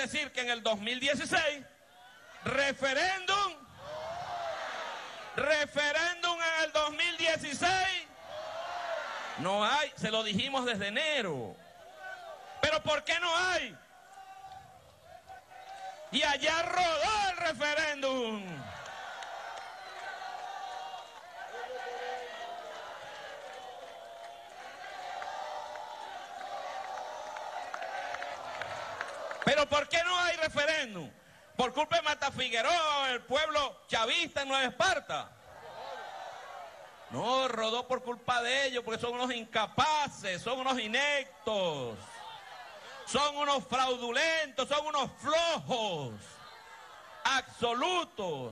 decir que en el 2016, referéndum, referéndum en el 2016, no hay, se lo dijimos desde enero. Pero ¿por qué no hay? Y allá rodó el referéndum. Pero ¿por qué no hay referéndum? Por culpa de Mata Figueroa, el pueblo chavista en Nueva Esparta. No, rodó por culpa de ellos, porque son unos incapaces, son unos inectos, son unos fraudulentos, son unos flojos, absolutos.